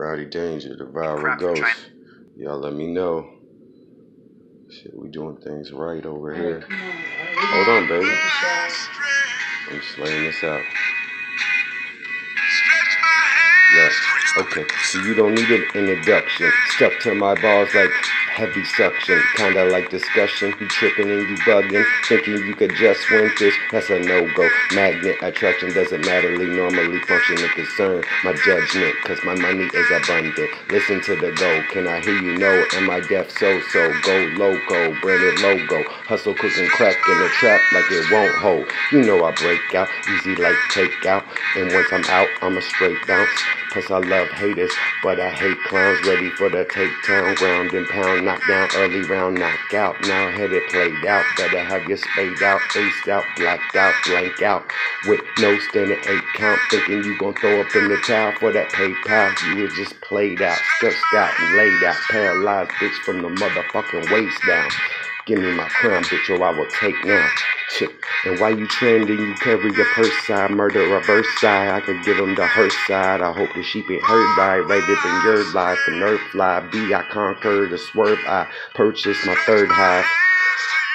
Rowdy Danger, the viral ghost. Y'all let me know. Shit, we doing things right over here. Hold on, baby. I'm slaying this out. Yes. Okay, so you don't need an introduction. Stuck to my balls like heavy suction, kinda like discussion. You tripping and you bugging, thinking you could just win this. That's a no go. Magnet attraction doesn't matter. matterly normally function and concern my judgment, cause my money is abundant. Listen to the go. Can I hear you No, Am I deaf? So so go loco, branded logo. Hustle cooking crack in the trap like it won't hold. You know I break out, easy like takeout. And once I'm out, I'm a straight bounce. Plus I love haters, but I hate clowns. Ready for the takedown, ground and pound, knock down, early round, knockout. Now headed played out, better have your spade out, aced out, blacked out, blank out. With no standing eight count, thinking you gon' throw up in the towel for that PayPal. You was just played out, stressed out laid out, paralyzed bitch from the motherfucking waist down. Give me my crown, bitch, or I will take now. Shit. And why you trending, you carry your purse side, murder reverse side. I could give them the hearse side. I hope the sheep ain't by right up in your life. The nerve fly, B, I conquer the swerve. I purchase my third half.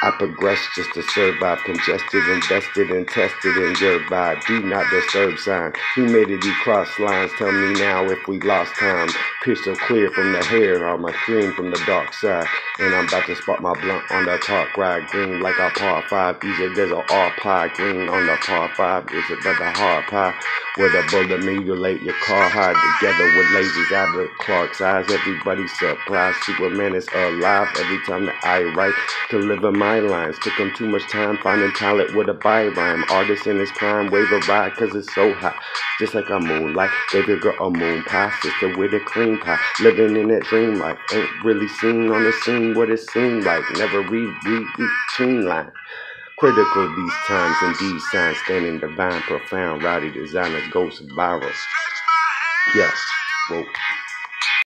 I progress just to survive, congested, invested, and tested in your vibe. Do not disturb sign. Humidity cross lines. Tell me now if we lost time. Pistol clear from the hair, all my cream from the dark side. And I'm about to spot my blunt on the talk ride. Green like a par five. Easy there's a all pie. Green on the par five. Is it but the hard pie? With a bullet mutilate your car hide together with lasers out of Clark's eyes. Everybody surprised. Superman is alive every time that I write. Deliver my lines. Took him too much time finding talent with a by rhyme. Artist in his prime, wave a ride cause it's so hot. Just like a moonlight. Baby girl, a moon pie. Sister with a cream pie. Living in that dream life. Ain't really seen on the scene what it seemed like. Never read, read, read, line. Critical these times indeed, signs, standing divine, profound, rowdy designer, ghost viral. Yeah, whoa.